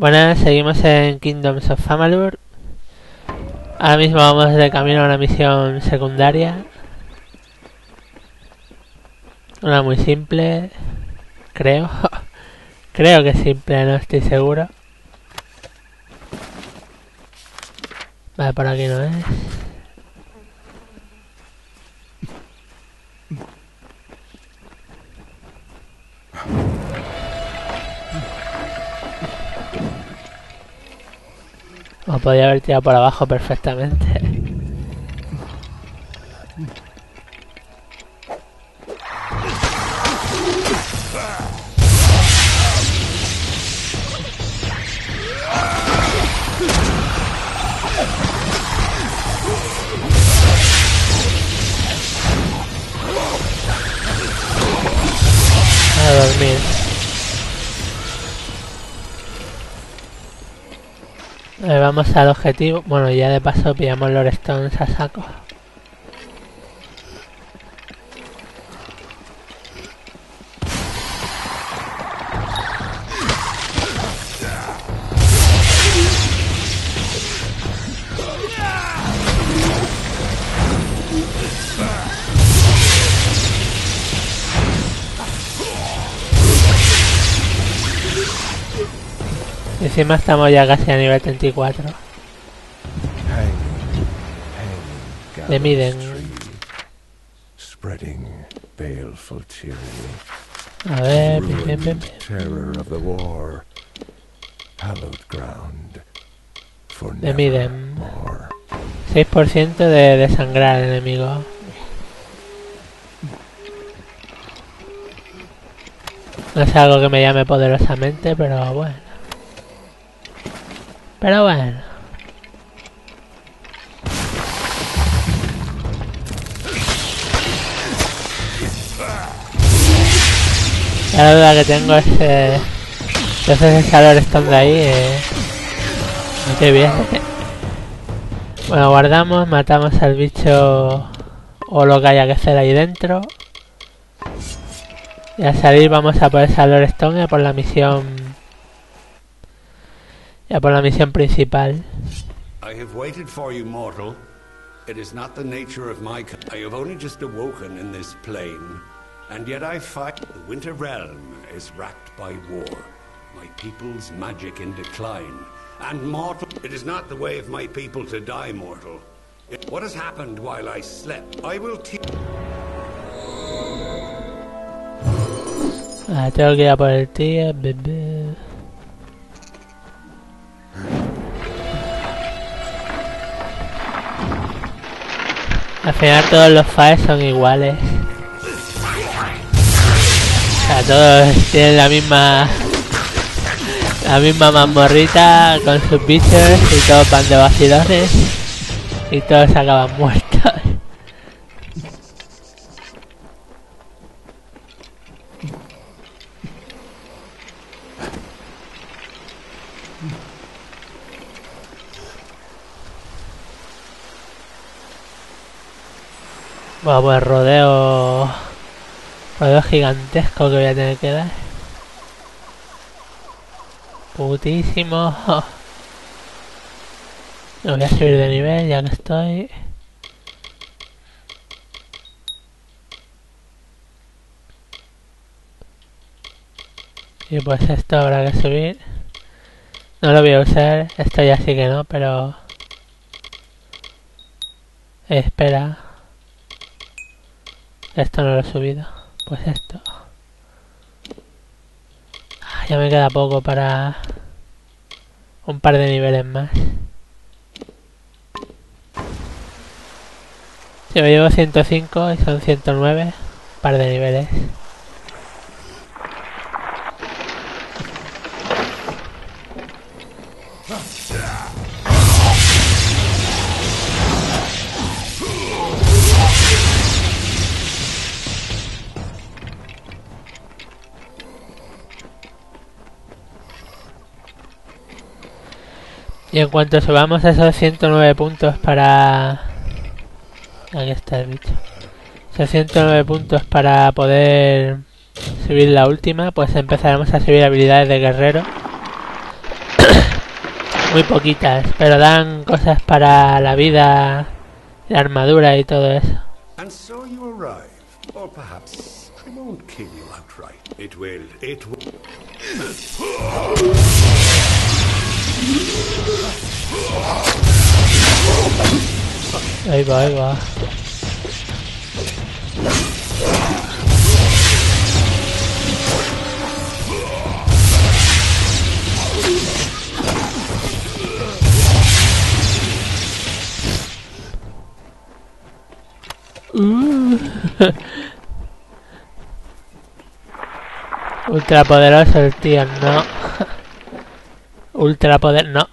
Buenas, seguimos en Kingdoms of Amalur. Ahora mismo vamos de camino a una misión secundaria. Una muy simple, creo. creo que es simple, no estoy seguro. Vale, por aquí no es. O podría haber tirado por abajo perfectamente. A dormir. Vamos al objetivo. Bueno, ya de paso pillamos los stones a saco. Encima estamos ya casi a nivel 34. De Miden. A ver, bien, bien, bien. 6% de desangrar al enemigo. No es algo que me llame poderosamente, pero bueno. Pero bueno. La duda que tengo es... Eh, entonces ese calor estando ahí... Eh, qué bien. Bueno, guardamos, matamos al bicho o lo que haya que hacer ahí dentro. Y al salir vamos a por esa Lord Stone por la misión Ya por la misión principal. I have waited for you, mortal. It is not the nature of my... I have only just awoken in this plane, and yet I fight... The Winter Realm is racked by war. My people's magic in decline. And mortal... It is not the way of my people to die, mortal. It, what has happened while I slept? I will teach... Ah, tengo que ir a por el tío, bebé. Al final todos los files son iguales. O sea, todos tienen la misma... La misma mazmorrita con sus bichos y todos van de vacilones. Y todos acaban muertos. Bueno, pues rodeo... Rodeo gigantesco que voy a tener que dar. Putísimo. No voy a subir de nivel ya que estoy. Y pues esto habrá que subir. No lo voy a usar, esto ya sí que no, pero... Espera. Esto no lo he subido. Pues esto. Ah, ya me queda poco para un par de niveles más. Yo llevo 105 y son 109. Un par de niveles. Y en cuanto subamos esos 109 puntos para... Aquí está el bicho. Esos 109 puntos para poder subir la última, pues empezaremos a subir habilidades de guerrero. Muy poquitas, pero dan cosas para la vida, la armadura y todo eso. Ahí va, ahí va. Uh. Ultra poderoso el tío, no. Ultra poder, no.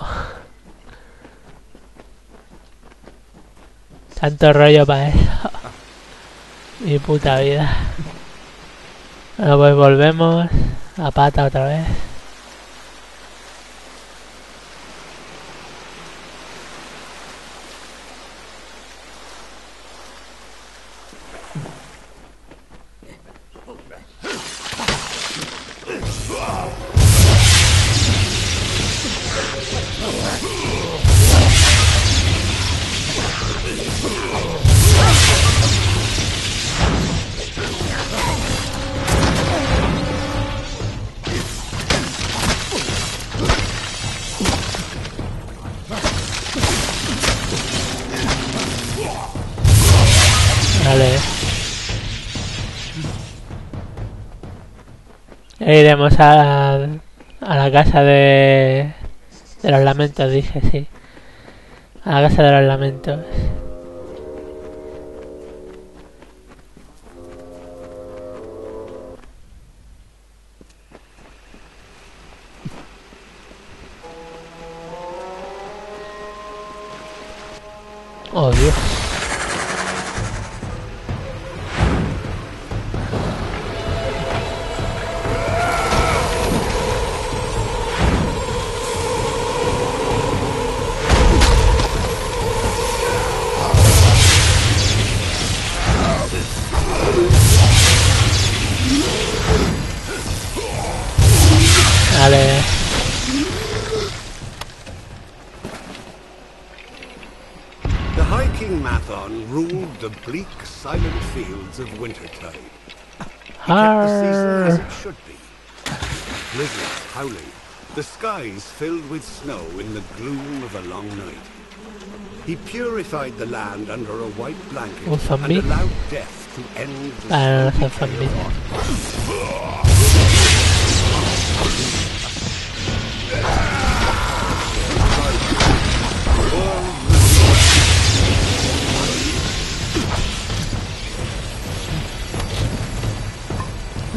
Tanto rollo para eso. Mi puta vida. Bueno, pues volvemos a pata otra vez. Iremos a, a la casa de, de los lamentos, dije, sí. A la casa de los lamentos. Oh, Dios. Fields of. Kept the season as it should be. Blizzards howling, the skies filled with snow in the gloom of a long night. He purified the land under a white blanket and allowed death to end the Para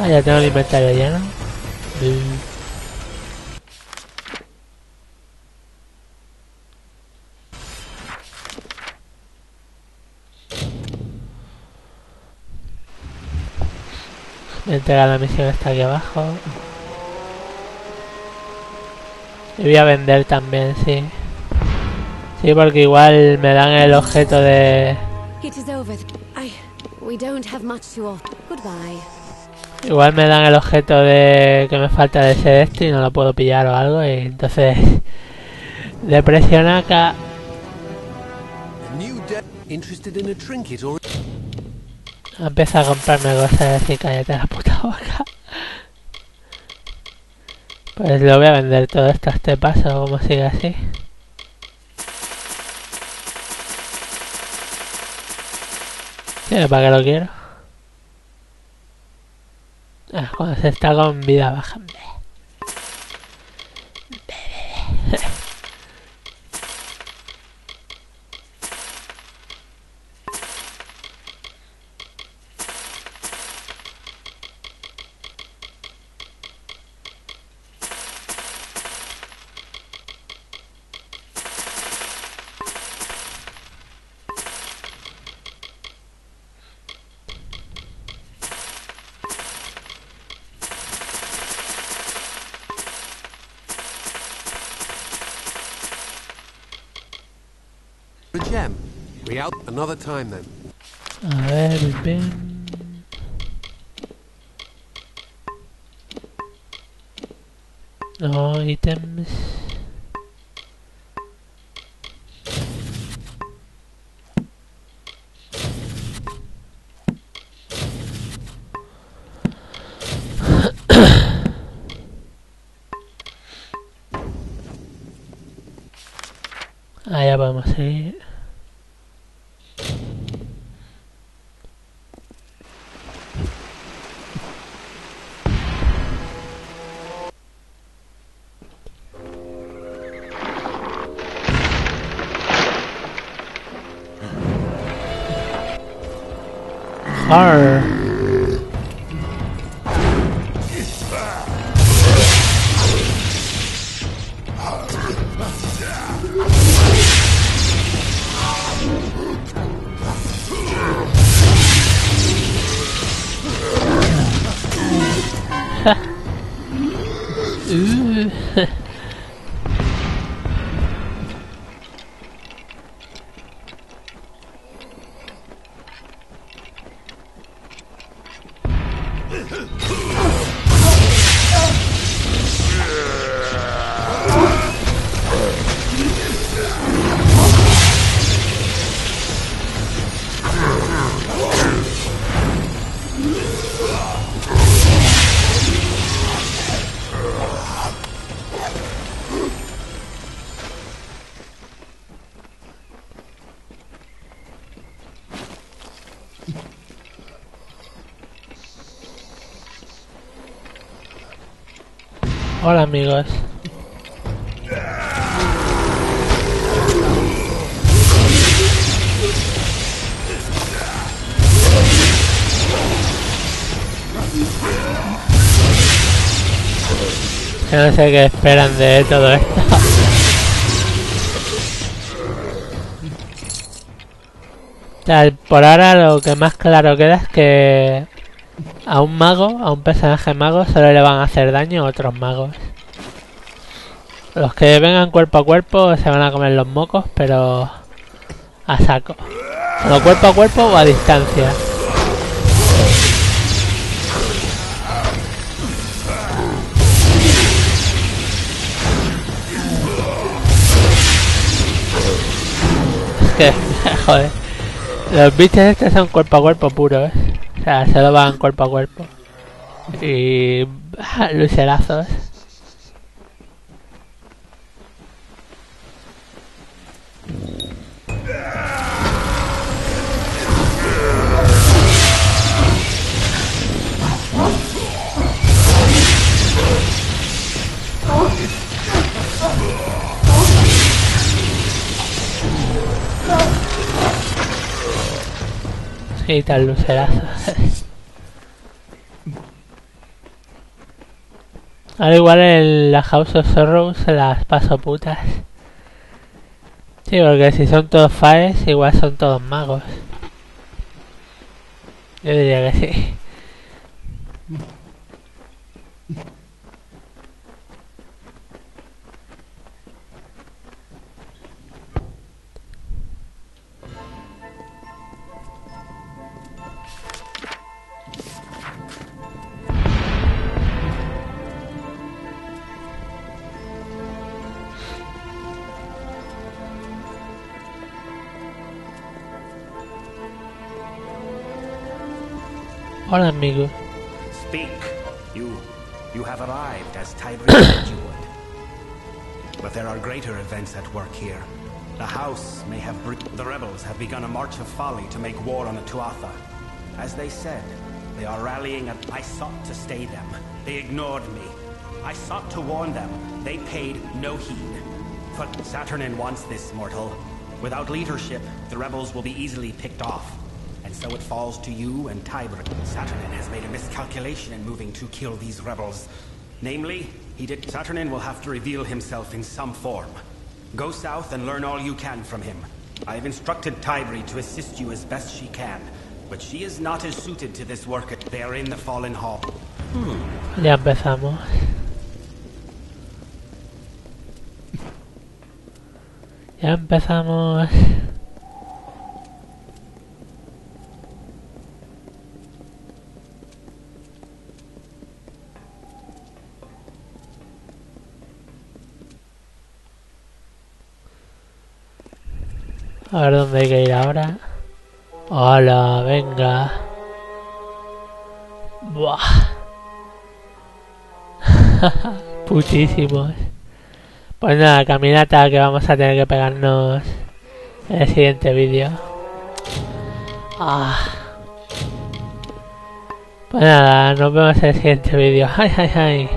Ah, ya tengo el inventario lleno. Me entrega la misión está aquí abajo. Y voy a vender también, sí. Sí, porque igual me dan el objeto de... It is over. I. We. Igual me dan el objeto de que me falta de ser este y no lo puedo pillar o algo y entonces acá de- interested in a trinket or empieza a comprarme cosas y decir cállate la puta boca. Pues lo voy a vender todo esto a este paso como sigue así. Sí, para qué lo quiero cuando se está con vida baja the gem. We out another time then. Alright, we've been. Oh, items. Allá vamos, eh. Arr. Ooh. Hola amigos. Yo no sé qué esperan de todo esto. Por ahora lo que más claro queda es que a un mago, a un personaje mago, solo le van a hacer daño a otros magos. Los que vengan cuerpo a cuerpo se van a comer los mocos, pero a saco. O cuerpo a cuerpo o a distancia. Es que, joder. Los bichos estos son cuerpo a cuerpo puro, ¿eh? O sea, se lo van cuerpo a cuerpo. Y... lucerazos. Y tal lucerazo. Al igual en la House of Sorrows se las paso putas. Sí, porque si son todos faes, igual son todos magos. Yo diría que sí. Hola, amigo. Speak. You, you have arrived as Tybrim said you would. But there are greater events at work here. The House may have... The rebels have begun a march of folly to make war on the Tuatha. As they said, they are rallying at... I sought to stay them. They ignored me. I sought to warn them. They paid no heed. But Saturnin wants this, mortal. Without leadership, the rebels will be easily picked off. And so it falls to you and Tybrim. Saturnin has made a miscalculation in moving to kill these rebels. Namely, he did Saturnin will have to reveal himself in some form. Go south and learn all you can from him. I have instructed Tybri to assist you as best she can, but she is not as suited to this work. They are in the Fallen Hall. Hmm. Ya empezamos. Ya empezamos. A ver dónde hay que ir ahora. Hola, venga. Buah. Putísimos. Pues nada, caminata que vamos a tener que pegarnos en el siguiente vídeo. Ah. Pues nada, nos vemos en el siguiente vídeo. Ay, ay, ay.